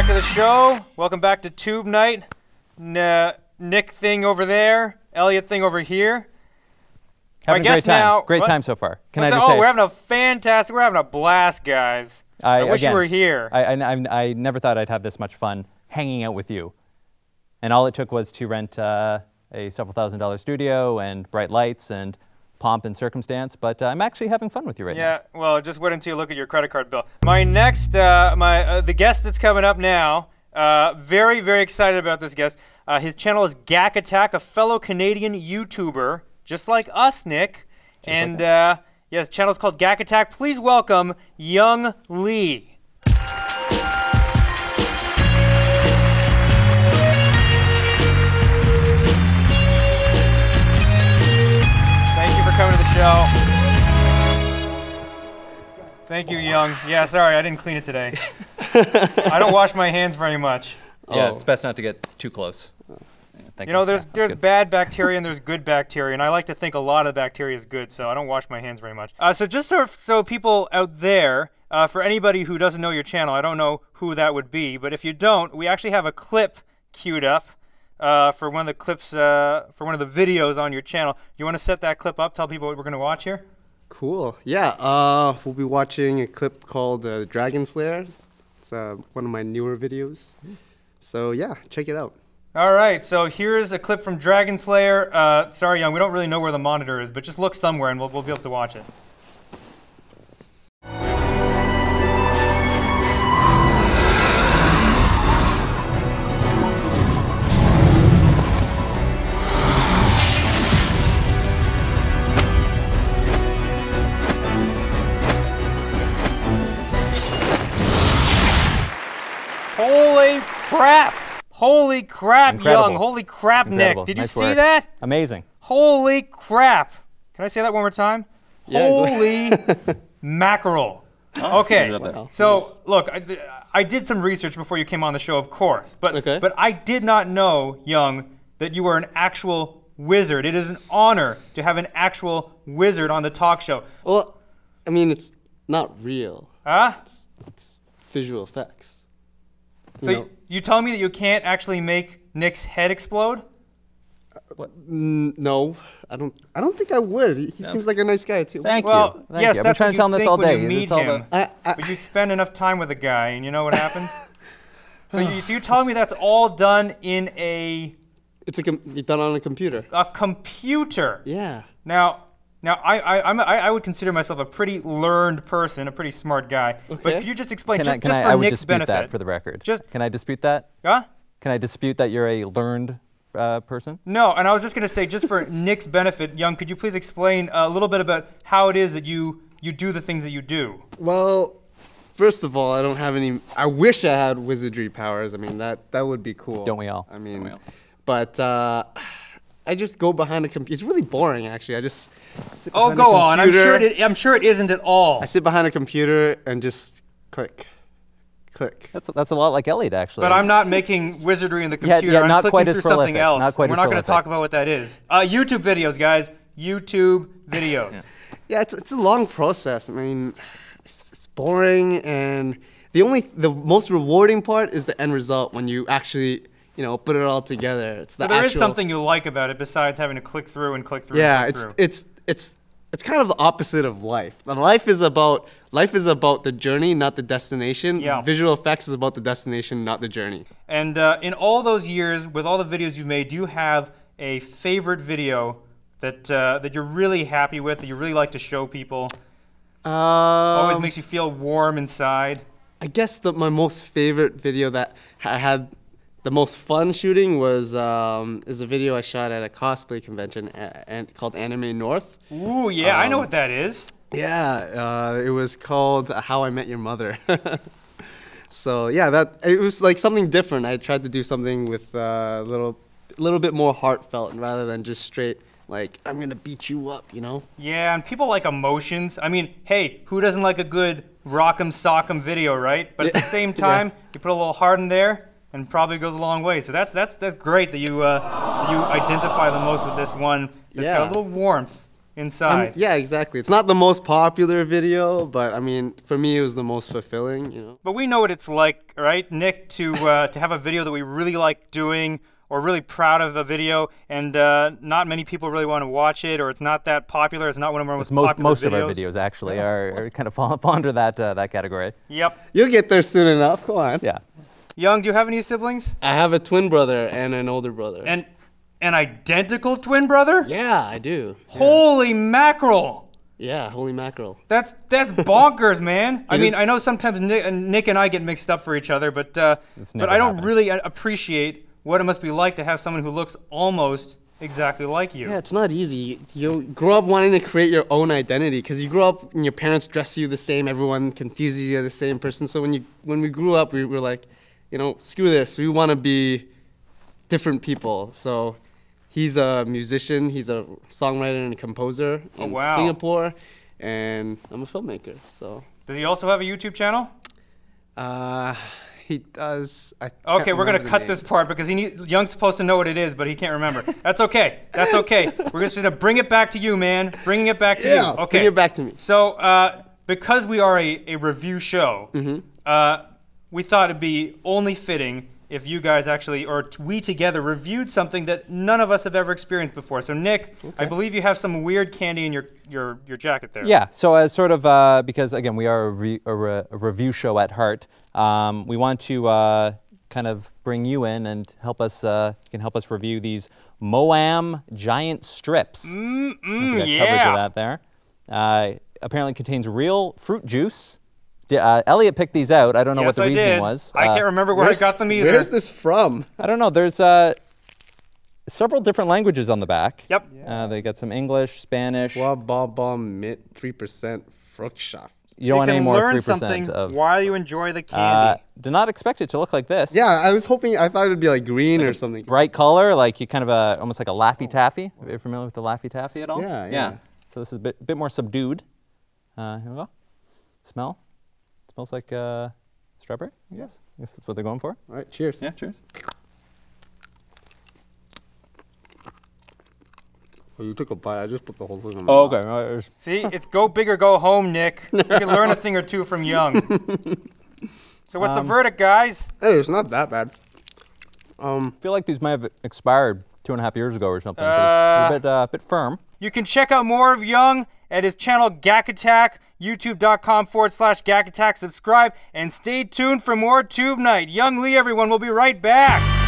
back to the show. Welcome back to Tube Night. N- uh, Nick thing over there, Elliott thing over here. Having a guess great time. now- great what? time so far. Can I What's just that? oh, say? we're having a fantastic, we're having a blast, guys. I, wish again, you were here. I, I, I, I never thought I'd have this much fun hanging out with you. And all it took was to rent uh, a several thousand dollar studio and bright lights and pomp and circumstance. But uh, I'm actually having fun with you right now. yeah, well, just wait until you look at your credit card bill. My next, uh, my uh, the guest that's coming up now. Uh, very, very excited about this guest. Uh, his channel is Gak Attack, a fellow Canadian YouTuber, just like us, Nick. and uh, yes, channel's called Gak Attack. Please welcome Yung Lee. You for coming to the show. Thank you, Yung. Yeah, sorry, I didn't clean it today. I don't wash my hands very much. Yeah, Oh. it's best not to get too close. Thank You know, there's Yeah, there's good. bad bacteria and there's good bacteria, and I like to think a lot of bacteria is good, so I don't wash my hands very much. Uh, so just so so people out there, uh, for anybody who doesn't know your channel, I don't know who that would be, but if you don't, we actually have a clip queued up uh, for one of the clips uh, for one of the videos on your channel. You want to set that clip up? Tell people what we're going to watch here. Cool. Yeah. Uh, we'll be watching a clip called uh, Dragon Slayer. It's uh, one of my newer videos. So yeah, check it out. All right, so here's a clip from Dragon Slayer. Uh, sorry, Yung, we don't really know where the monitor is, but just look somewhere and we'll, we'll be able to watch it. Crap! Holy crap, Incredible. Yung! Holy crap, Incredible. Nick! Did you see work. that? Amazing. Holy crap! Can I say that one more time? Yeah, Holy mackerel! Okay, Wow. so Nice. look, I, I did some research before you came on the show, of course, but Okay. but I did not know, Yung, that you were an actual wizard. It is an honor to have an actual wizard on the talk show. Well, I mean, it's not real. Huh? It's visual effects. So You you, tell me that you can't actually make Nick's head explode? n- no, I don't. I don't think I would. He, he seems like a nice guy too. Thank Well, you. Thank yes, you. I've been that's trying what to tell him you this think all when day. you meet all him. the- I, I, but you spend enough time with a guy, and you know what happens. so, you, so you're telling me that's all done in a it's a com- done on a computer. a computer? Yeah. Now, now I I, I'm a, I I would consider myself a pretty learned person, a pretty smart guy. But could you just explain, Can just, I, can just I, for I would Nick's dispute benefit? that for the record. Just- can I dispute that? Huh? Can I dispute that you're a learned uh, person? No, and I was just going to say, just for Nick's benefit, Yung, could you please explain a little bit about how it is that you you do the things that you do? Well, first of all, I don't have any. I wish I had wizardry powers. I mean, that that would be cool. Don't we all? I mean, we all? but uh, I just go behind a computer. It's really boring, actually. I just. Sit Oh, behind a go on. I'm sure it. I'm sure it isn't at all. I sit behind a computer and just click, click. That's, that's a lot like Elliott, actually. But I'm not making wizardry in the Yeah, computer. yeah, I'm not quite as through something prolific, else. not quite We're as not going to talk about what that is. Uh, YouTube videos, guys. YouTube videos. Yeah, it's it's a long process. I mean, it's, it's boring, and the only the most rewarding part is the end result when you actually you know put it all together. It's the So there is actual, something you like about it besides having to click through and click through. Yeah, and it's through. it's it's it's kind of the opposite of life. And life is about life is about the journey, not the destination. Yeah. Visual effects is about the destination, not the journey. And uh, in all those years, with all the videos you've made, do you have a favorite video that uh, that you're really happy with, that you really like to show people? Um, Always makes you feel warm inside. I guess that my most favorite video that I had the most fun shooting was um, is a video I shot at a cosplay convention a- and called Anime North. Ooh, yeah, I know Um, what that is. Yeah, uh, it was called How I Met Your Mother. so yeah, that it was like something different. I tried to do something with uh, a little, little bit more heartfelt rather than just straight like I'm gonna beat you up, you know. Yeah, and people like emotions. I mean, hey, who doesn't like a good rock'em sock'em video, right? But at the same time, you put a little heart in there, and probably goes a long way. So that's that's that's great that you uh, you identify the most with this one. That's got a little warmth inside. Um, yeah, exactly. It's not the most popular video, but I mean, for me, it was the most fulfilling. You know. But we know what it's like, right, Nick, to uh, to have a video that we really like doing or really proud of a video, and uh, not many people really want to watch it, or it's not that popular. It's not one of our most, most popular most videos. of our videos actually are, are kind of fall, fall under that uh, that category. Yep. You'll get there soon enough. Come on. Yeah. Yung, do you have any siblings? I have a twin brother and an older brother. And an identical twin brother? yeah, I do. Holy mackerel! Yeah, holy mackerel. That's that's bonkers, man. I mean, I know sometimes Nick, uh, Nick and I get mixed up for each other, but uh, but never I don't happened. really uh, appreciate what it must be like to have someone who looks almost exactly like you. Yeah, it's not easy. You grow up wanting to create your own identity because you grow up and your parents dress you the same. Everyone confuses you as the same person. So when you when we grew up, we were like, you know, screw this. We want to be different people. So he's a musician. He's a songwriter and a composer Oh, in wow. Singapore, and I'm a filmmaker. So Does he also have a YouTube channel? uh, he does. I Okay, we're gonna cut name. this part because he need, Yung's supposed to know what it is, but he can't remember. That's okay. That's okay. We're just gonna bring it back to you, man. Bringing it back to Yeah, you. bring it back to me. So, uh, because we are a, a review show, Mm-hmm. uh, we thought it'd be only fitting if you guys actually, or t- we together, reviewed something that none of us have ever experienced before. So, Nick, I believe you have some weird candy in your your, your jacket there. Yeah. So as sort of uh, because again we are a, re- a, re- a review show at heart, um, we want to uh, kind of bring you in and help us. Uh, can help us review these Maoam giant strips. Mm, If you got coverage yeah. of that there. Uh, apparently contains real fruit juice. D- uh, Elliott picked these out. I don't know Yes, what the I reasoning did. was. I Uh, can't remember where I Where's- got them either. Where's this from? I don't know. There's uh, several different languages on the back. Yep. Uh, they got some English, Spanish. Wow, bomb bomb mint three percent Fruchtstoff. you don't want can any more learn three something percent of. while you enjoy the Uh, candy. did not expect it to look like this. Yeah, I was hoping. I thought it'd be like green or something. Bright color, like you kind of a almost like a Laffy Taffy. Are you familiar with the Laffy Taffy at all? Yeah, yeah. So this is a bit, bit more subdued. Uh, here we go. Smell. Smells like uh, strawberry. I guess. I guess that's what they're going for. All right, cheers. Yeah. Cheers. Oh, you took a bite. I just put the whole thing in my Oh, mouth. okay. See, it's go big or go home, Nick. You can learn a thing or two from Yung. So, what's Um, the verdict, guys? Hey, it's not that bad. Um, I feel like these might have expired two and a half years ago or something. Uh, a bit, uh, bit firm. You can check out more of Yung at his channel Gak Attack, youtube.com forward slash Gak Attack. Subscribe and stay tuned for more Tube Night. Yung Lee, everyone, we'll be right back.